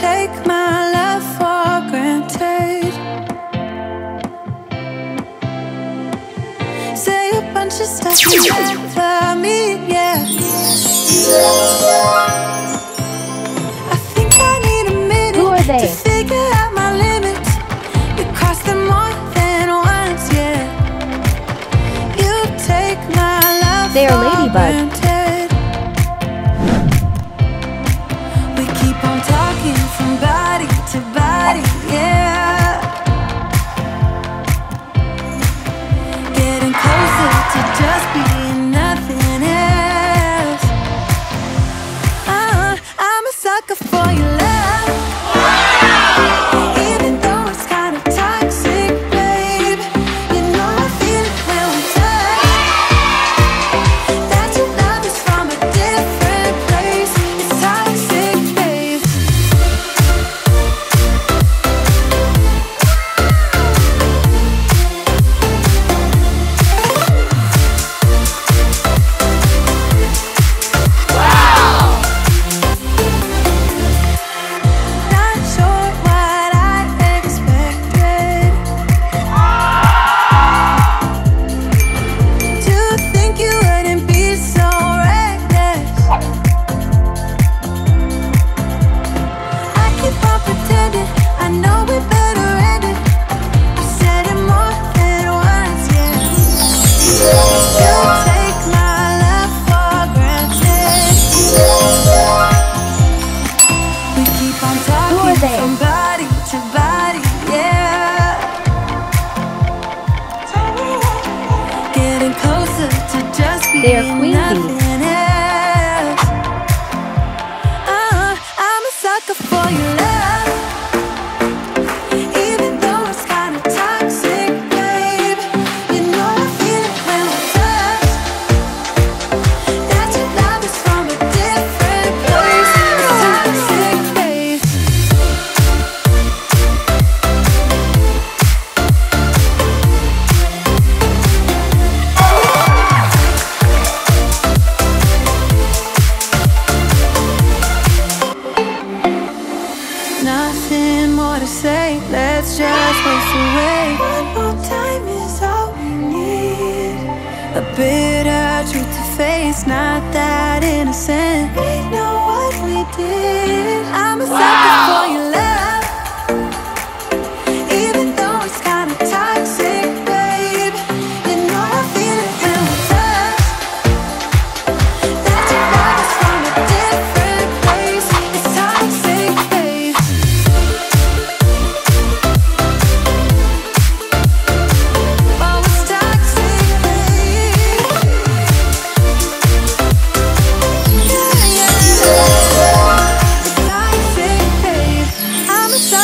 take my love for granted. Say a bunch of stuff. should just be nothing more to say. Let's just waste away. One more time is all we need. A bitter truth to face, not that innocent. We know what we did. I'm a wow. sucker for your love.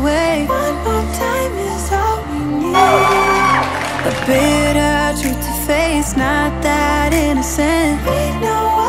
away. One more time is all we need. A bitter truth to face Not that innocent. We know